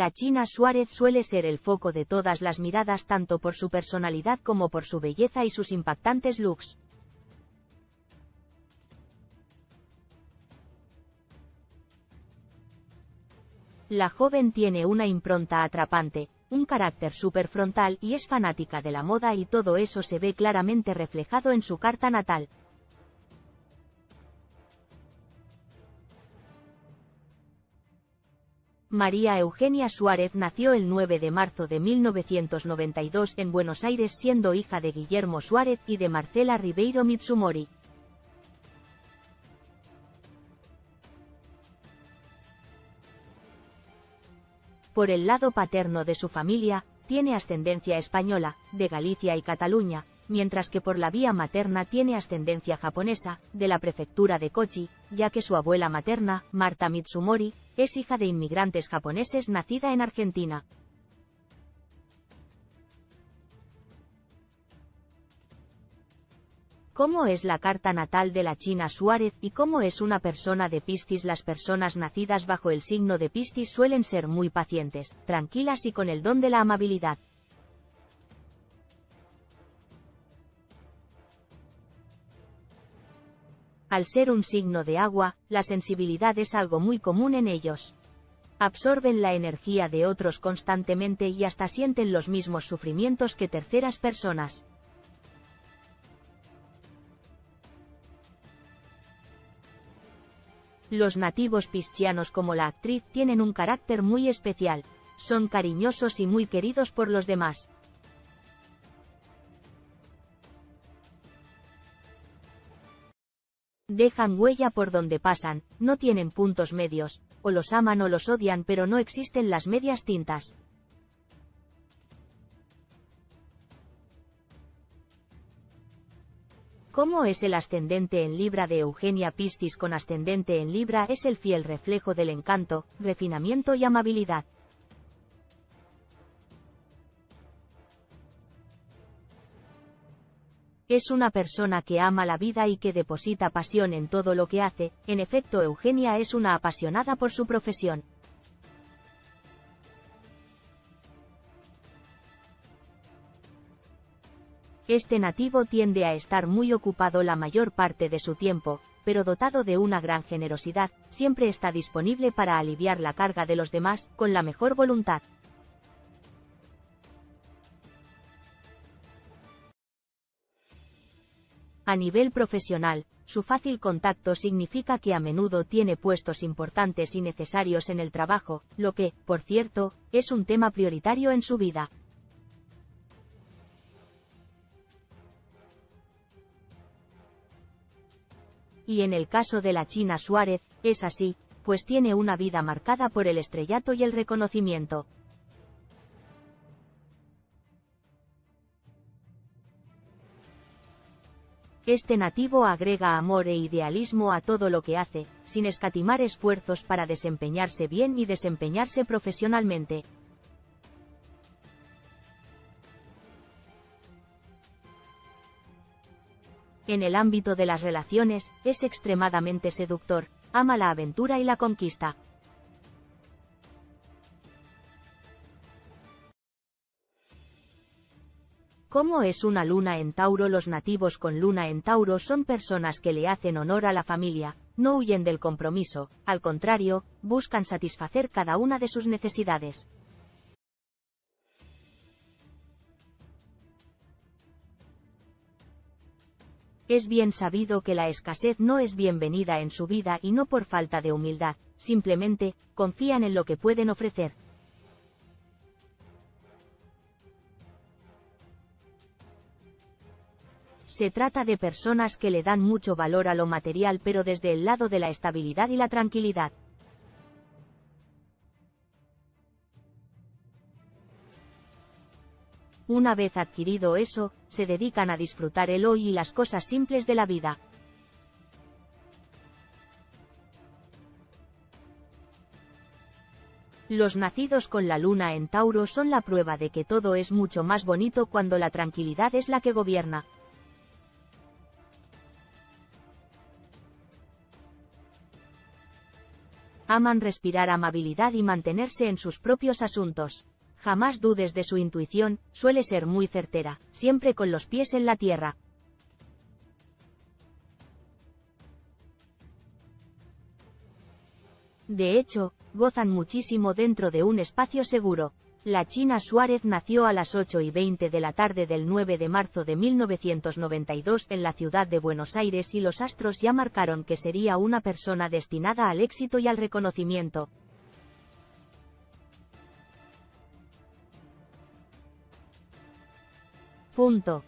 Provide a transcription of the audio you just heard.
La China Suárez suele ser el foco de todas las miradas tanto por su personalidad como por su belleza y sus impactantes looks. La joven tiene una impronta atrapante, un carácter frontal y es fanática de la moda y todo eso se ve claramente reflejado en su carta natal. María Eugenia Suárez nació el 9 de marzo de 1992 en Buenos Aires siendo hija de Guillermo Suárez y de Marcela Ribeiro Mitsumori. Por el lado paterno de su familia, tiene ascendencia española, de Galicia y Cataluña, mientras que por la vía materna tiene ascendencia japonesa, de la prefectura de Kochi, ya que su abuela materna, Marta Mitsumori, es hija de inmigrantes japoneses nacida en Argentina. ¿Cómo es la carta natal de la China Suárez y cómo es una persona de Piscis? Las personas nacidas bajo el signo de Piscis suelen ser muy pacientes, tranquilas y con el don de la amabilidad. Al ser un signo de agua, la sensibilidad es algo muy común en ellos. Absorben la energía de otros constantemente y hasta sienten los mismos sufrimientos que terceras personas. Los nativos piscianos como la actriz tienen un carácter muy especial, son cariñosos y muy queridos por los demás. Dejan huella por donde pasan, no tienen puntos medios, o los aman o los odian pero no existen las medias tintas. ¿Cómo es el ascendente en Libra de Eugenia Piscis con ascendente en Libra es el fiel reflejo del encanto, refinamiento y amabilidad. Es una persona que ama la vida y que deposita pasión en todo lo que hace, en efecto Eugenia es una apasionada por su profesión. Este nativo tiende a estar muy ocupado la mayor parte de su tiempo, pero dotado de una gran generosidad, siempre está disponible para aliviar la carga de los demás, con la mejor voluntad. A nivel profesional, su fácil contacto significa que a menudo tiene puestos importantes y necesarios en el trabajo, lo que, por cierto, es un tema prioritario en su vida. Y en el caso de la China Suárez, es así, pues tiene una vida marcada por el estrellato y el reconocimiento. Este nativo agrega amor e idealismo a todo lo que hace, sin escatimar esfuerzos para desempeñarse bien y desempeñarse profesionalmente. En el ámbito de las relaciones, es extremadamente seductor, ama la aventura y la conquista. ¿Cómo es una luna en Tauro? Los nativos con luna en Tauro son personas que le hacen honor a la familia, no huyen del compromiso, al contrario, buscan satisfacer cada una de sus necesidades. Es bien sabido que la escasez no es bienvenida en su vida y no por falta de humildad, simplemente, confían en lo que pueden ofrecer. Se trata de personas que le dan mucho valor a lo material pero desde el lado de la estabilidad y la tranquilidad. Una vez adquirido eso, se dedican a disfrutar el hoy y las cosas simples de la vida. Los nacidos con la luna en Tauro son la prueba de que todo es mucho más bonito cuando la tranquilidad es la que gobierna. Aman respirar amabilidad y mantenerse en sus propios asuntos. Jamás dudes de su intuición, suele ser muy certera, siempre con los pies en la tierra. De hecho, gozan muchísimo dentro de un espacio seguro. La China Suárez nació a las 8 y 20 de la tarde del 9 de marzo de 1992 en la ciudad de Buenos Aires y los astros ya marcaron que sería una persona destinada al éxito y al reconocimiento. Punto.